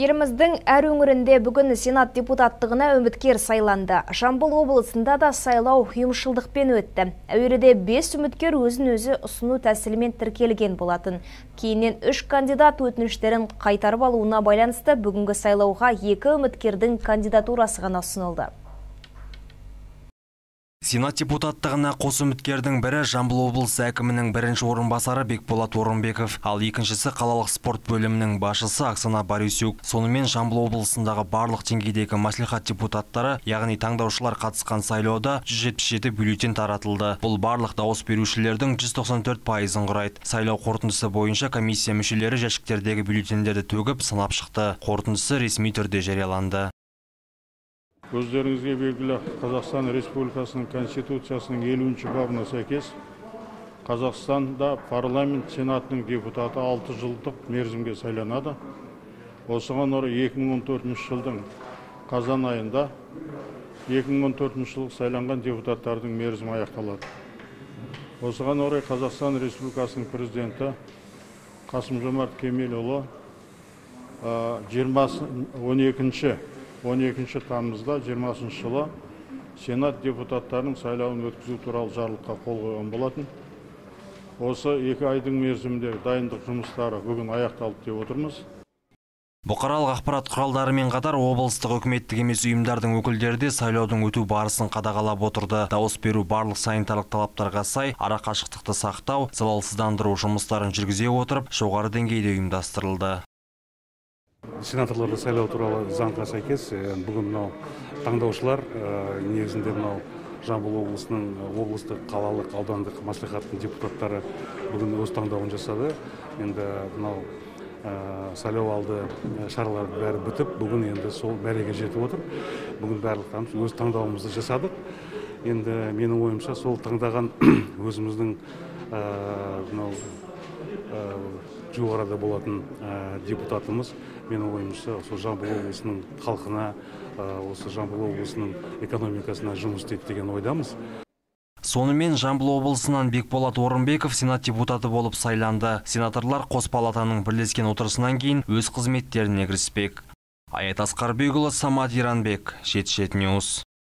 Еліміздің әр өңірінде бүгін Сенат депутаттығына үміткер сайланды. Жамбыл облысында да сайлау ұйымшылдықпен өтті. Әуеліде 5 үміткер өзін өзі ұсыну тәсілімен тіркелген болатын. Кейіннен үш кандидат өтініштерін қайтарып алуына байланысты бүгінгі сайлауға екі үміткердің кандидатурасы ғана ұсынылды. Сенат депутаттығына қос үміткердің бірі Жамбыл облысы әкімінің бірінші орынбасары Бекболат Орынбеков, ал екіншісі қалалық спорт бөлімінің басшысы Оксана Борисюк. Сонымен Жамбыл облысындағы барлық деңгейдегі мәслихат депутаттары, яғни таңдаушылар қатысқан сайлауда 177 бюллетень таратылды. Бұл барлық дауыс берушілердің 194 пайызын құрайды. Сайлау қорытындысы бойынша комиссия мүшелері жәшіктердегі бюллетендерді төгіп сынап шықты. Қорытындысы ресми түрде жарияланды. Өздеріңізге белгілі қазақстан республикасының конституциясының елуінші бабына сәйкес қазақстанда парламент сенатының депутаты алты жылдық мерзімге сайланады осыған орай 2014 жылдың қазан айында 2014 жылғы сайланған депутаттардың мерзімі аяқталады. Осыған орай қазақстан республикасының президенті қасым жомарт кемелұлы 20 12 12 тамызда 20 жылы сенат депутаттарының сайлауын өткізу туралы жарлыққа қол қойған болатын. Осы екі айдың мерзімінде дайындық жұмыстары бүгін аяқталды деп отырмыз. Бұқаралық ақпарат құралдарымен қатар облыстық үкіметтік емес ұйымдардың өкілдері де сайлаудың өту барысын қадағалап отырды. Дауыс беру барлық санитарлық талаптарға сай арақашықтықты сақтау залалсыздандыру жұмыстарын жүргізе отырып жоғары деңгейде ұйымдастырылды. Сенаторларды сайлау туралы заңға сәйкес бүгін мынау таңдаушылар негізінде мынау жамбыл облысының облыстық қалалық аудандық мәслихаттың депутаттары бүгін өз таңдауын жасады. Енді мынау сайлау алды шаралар бәрі бітіп бүгін енді сол мәреге жетіп отыр. Бүгін барлықтарымыз өз таңдауымызды жасадық. Енді менің ойымша сол таңдаған өзіміздің мынау жоғарыда болатын депутатымыз менің ойымша осы жамбыл облысының халқына осы жамбыл облысының экономикасына жұмыс істейді деген ойдамыз Сонымен Жамбыл облысынан Бекболат Орынбеков сенат депутаты болып сайланды. Сенаторлар қос палатаның бірлескен отырысынан кейін өз қызметтеріне кіріспек. Аят Асқарбекұлы, Самат Иранбек, Шет-Шет Ньюс.